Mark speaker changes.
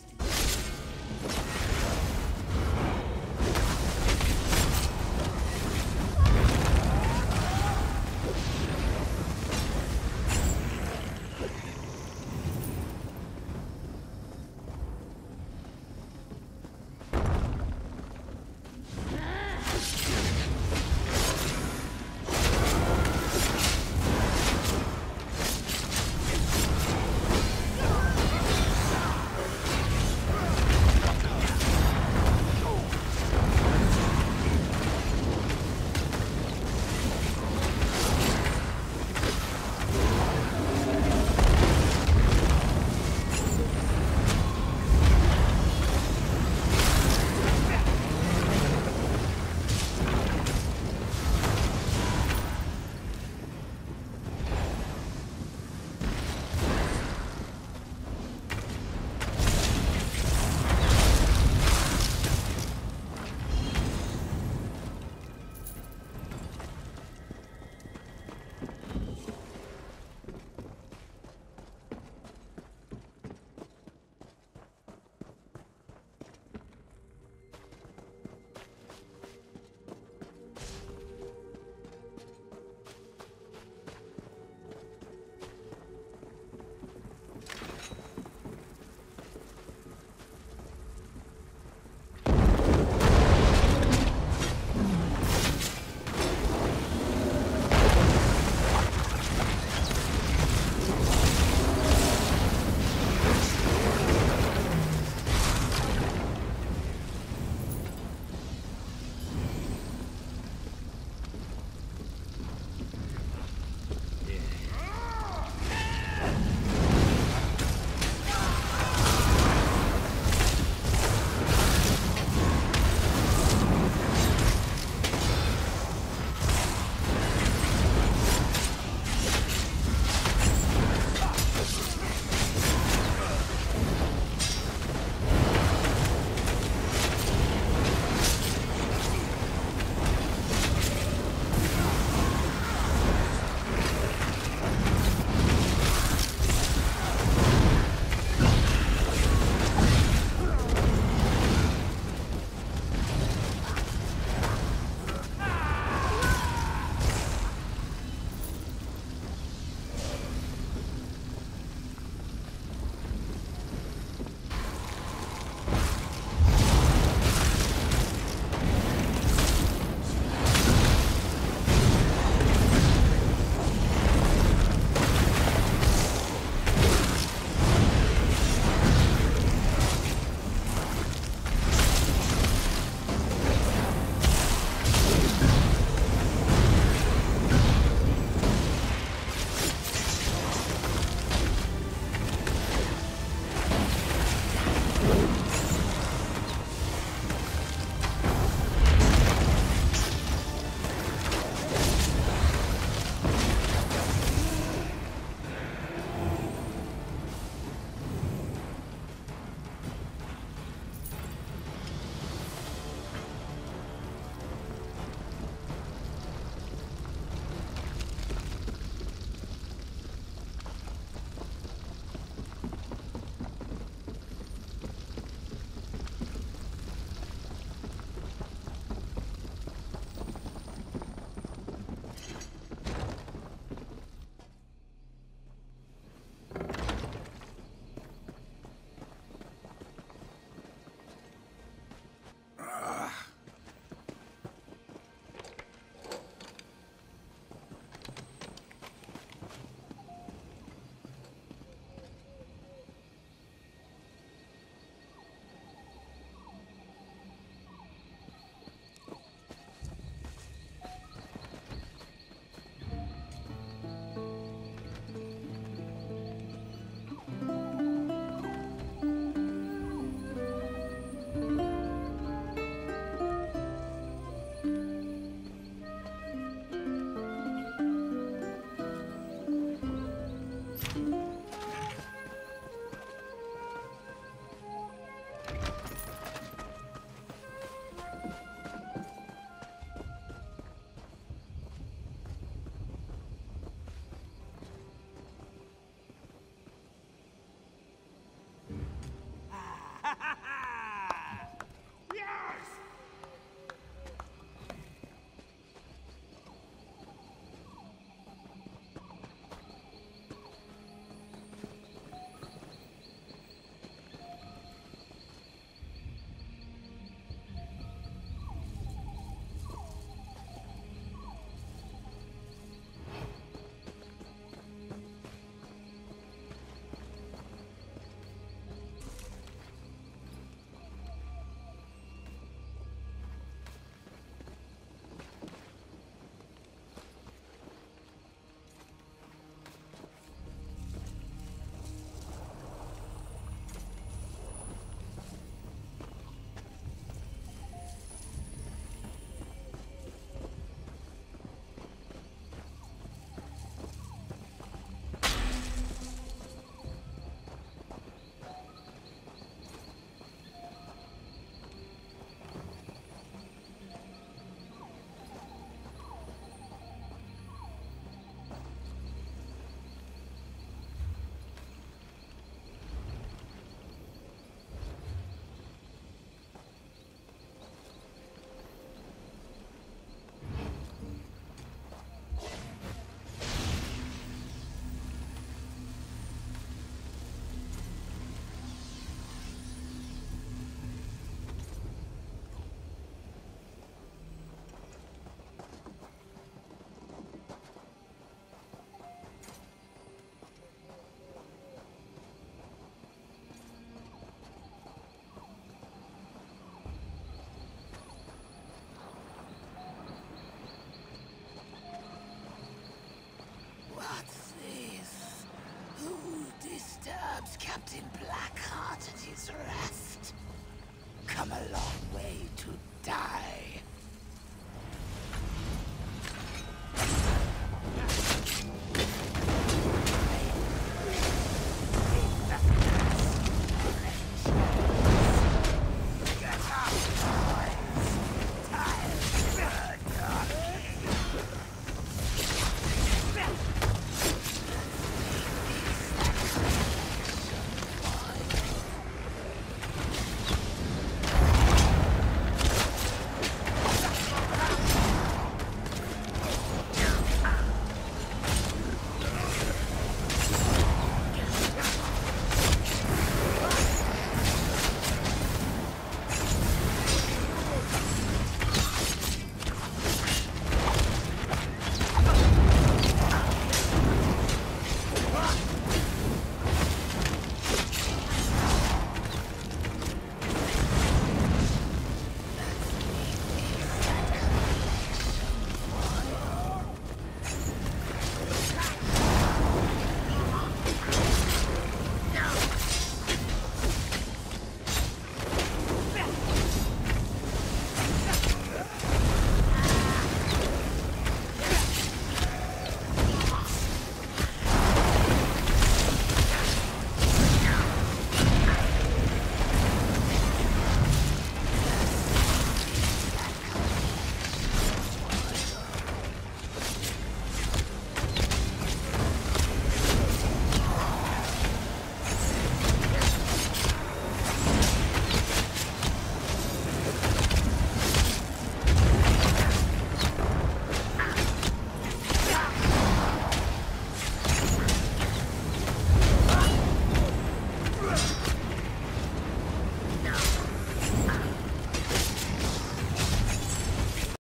Speaker 1: just